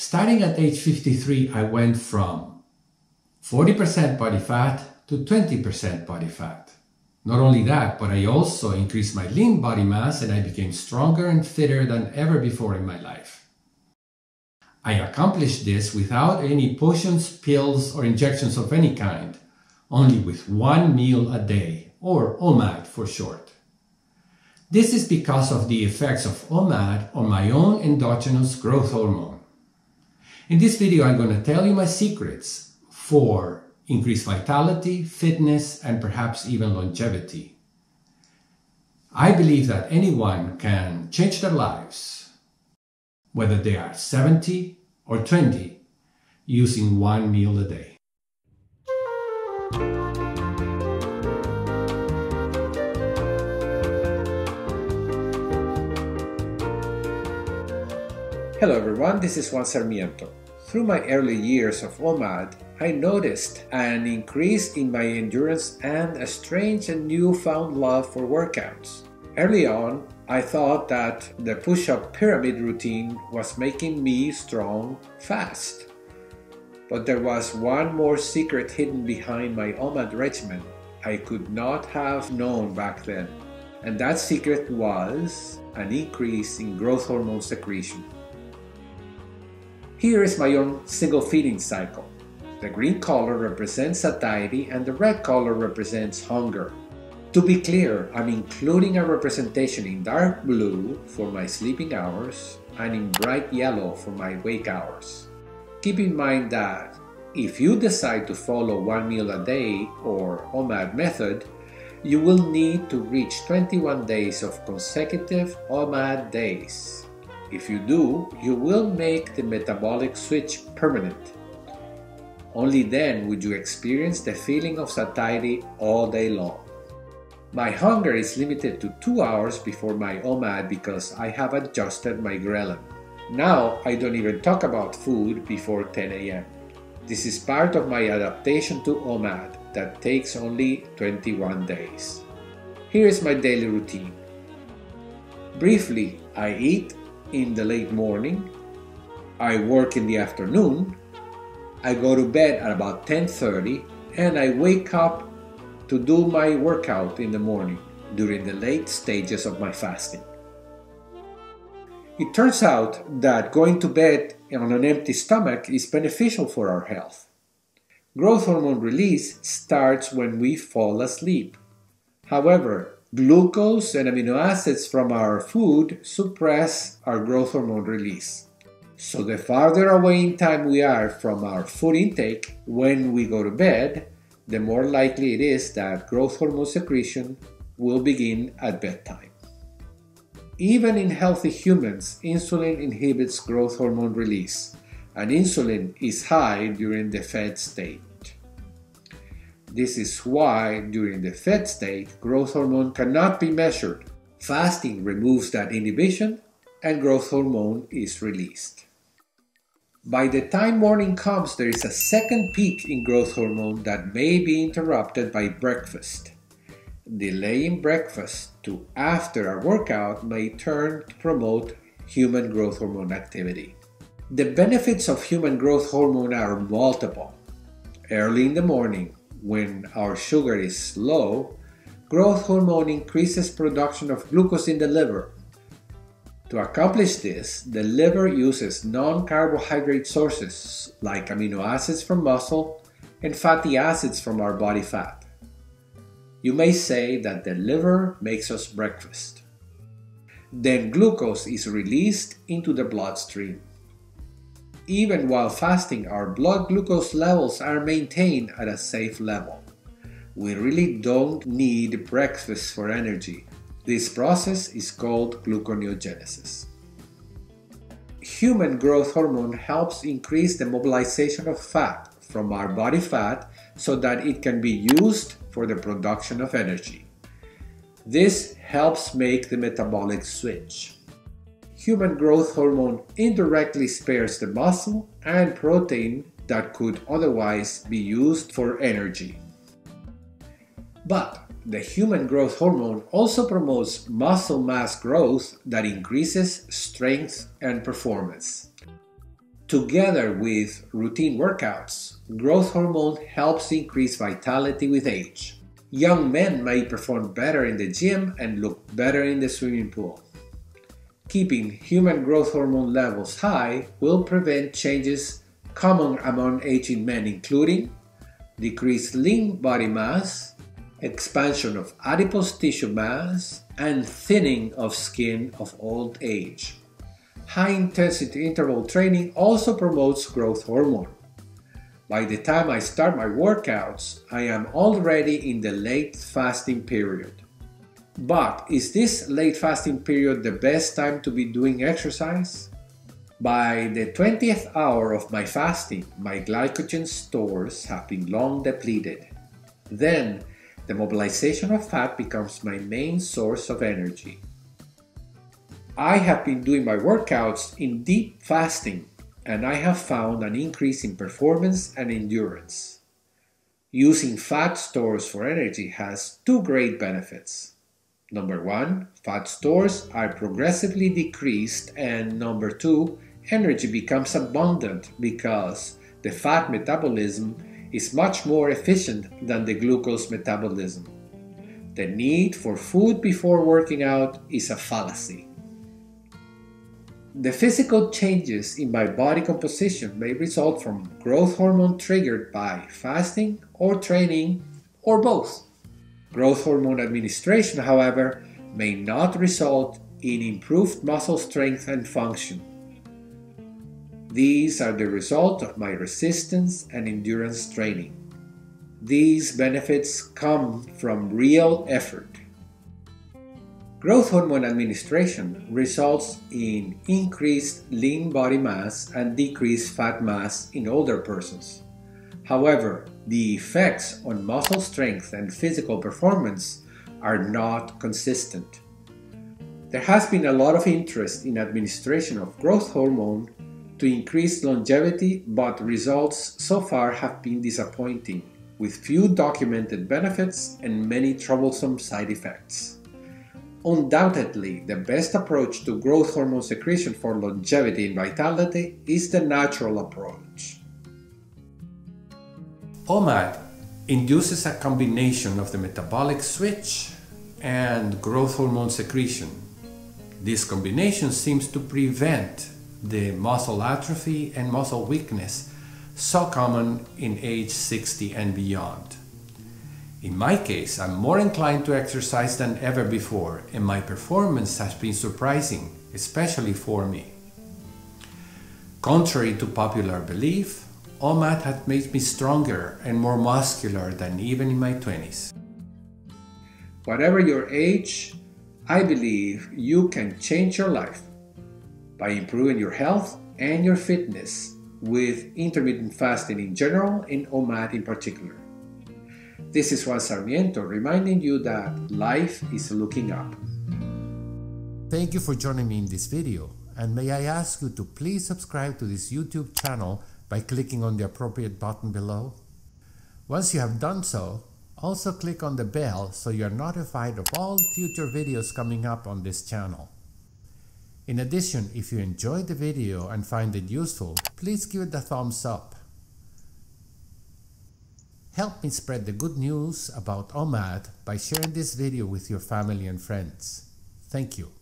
Starting at age 53, I went from 40% body fat to 20% body fat. Not only that, but I also increased my lean body mass and I became stronger and fitter than ever before in my life. I accomplished this without any potions, pills, or injections of any kind, only with one meal a day, or OMAD for short. This is because of the effects of OMAD on my own endogenous growth hormone. In this video, I'm going to tell you my secrets for increased vitality, fitness, and perhaps even longevity. I believe that anyone can change their lives, whether they are 70 or 20, using one meal a day. Hello everyone, this is Juan Sarmiento. Through my early years of OMAD, I noticed an increase in my endurance and a strange and newfound love for workouts. Early on, I thought that the push up pyramid routine was making me strong fast. But there was one more secret hidden behind my OMAD regimen I could not have known back then. And that secret was an increase in growth hormone secretion. Here is my own single feeding cycle. The green color represents satiety and the red color represents hunger. To be clear, I'm including a representation in dark blue for my sleeping hours and in bright yellow for my wake hours. Keep in mind that if you decide to follow one meal a day or OMAD method, you will need to reach 21 days of consecutive OMAD days. If you do, you will make the metabolic switch permanent. Only then would you experience the feeling of satiety all day long. My hunger is limited to 2 hours before my OMAD because I have adjusted my ghrelin. Now I don't even talk about food before 10 a.m. This is part of my adaptation to OMAD that takes only 21 days. Here is my daily routine. Briefly, I eat in the late morning, I work in the afternoon, I go to bed at about 10:30 and I wake up to do my workout in the morning during the late stages of my fasting. It turns out that going to bed on an empty stomach is beneficial for our health. Growth hormone release starts when we fall asleep. However, glucose and amino acids from our food suppress our growth hormone release. So the farther away in time we are from our food intake when we go to bed, the more likely it is that growth hormone secretion will begin at bedtime. Even in healthy humans, insulin inhibits growth hormone release, and insulin is high during the fed state. This is why, during the fed state, growth hormone cannot be measured. Fasting removes that inhibition, and growth hormone is released. By the time morning comes, there is a second peak in growth hormone that may be interrupted by breakfast. Delaying breakfast to after a workout may turn to promote human growth hormone activity. The benefits of human growth hormone are multiple. Early in the morning, when our sugar is low, growth hormone increases production of glucose in the liver, to accomplish this, the liver uses non-carbohydrate sources like amino acids from muscle and fatty acids from our body fat. You may say that the liver makes us breakfast. Then glucose is released into the bloodstream. Even while fasting, our blood glucose levels are maintained at a safe level. We really don't need breakfast for energy this process is called gluconeogenesis. Human growth hormone helps increase the mobilization of fat from our body fat so that it can be used for the production of energy. This helps make the metabolic switch. Human growth hormone indirectly spares the muscle and protein that could otherwise be used for energy. But the human growth hormone also promotes muscle mass growth that increases strength and performance. Together with routine workouts, growth hormone helps increase vitality with age. Young men may perform better in the gym and look better in the swimming pool. Keeping human growth hormone levels high will prevent changes common among aging men, including decreased lean body mass, expansion of adipose tissue mass, and thinning of skin of old age. High intensity interval training also promotes growth hormone. By the time I start my workouts, I am already in the late fasting period. But is this late fasting period the best time to be doing exercise? By the 20th hour of my fasting, my glycogen stores have been long depleted. Then, the mobilization of fat becomes my main source of energy. I have been doing my workouts in deep fasting and I have found an increase in performance and endurance. Using fat stores for energy has two great benefits. Number one, fat stores are progressively decreased, and number two, energy becomes abundant because the fat metabolism is much more efficient than the glucose metabolism. The need for food before working out is a fallacy. The physical changes in my body composition may result from growth hormone triggered by fasting or training or both. Growth hormone administration, however, may not result in improved muscle strength and function. These are the result of my resistance and endurance training. These benefits come from real effort. Growth hormone administration results in increased lean body mass and decreased fat mass in older persons. However, the effects on muscle strength and physical performance are not consistent. There has been a lot of interest in administration of growth hormone to increase longevity, but results so far have been disappointing, with few documented benefits and many troublesome side effects. Undoubtedly, the best approach to growth hormone secretion for longevity and vitality is the natural approach. OMAD induces a combination of the metabolic switch and growth hormone secretion. This combination seems to prevent the muscle atrophy and muscle weakness so common in age 60 and beyond. In my case, I'm more inclined to exercise than ever before, and my performance has been surprising, especially for me. Contrary to popular belief, OMAD has made me stronger and more muscular than even in my 20s. Whatever your age, I believe you can change your life by improving your health and your fitness with intermittent fasting in general and OMAD in particular. This is Juan Sarmiento reminding you that life is looking up. Thank you for joining me in this video and may I ask you to please subscribe to this YouTube channel by clicking on the appropriate button below. Once you have done so, also click on the bell so you are notified of all future videos coming up on this channel. In addition, if you enjoyed the video and find it useful, please give it a thumbs up. Help me spread the good news about OMAD by sharing this video with your family and friends. Thank you.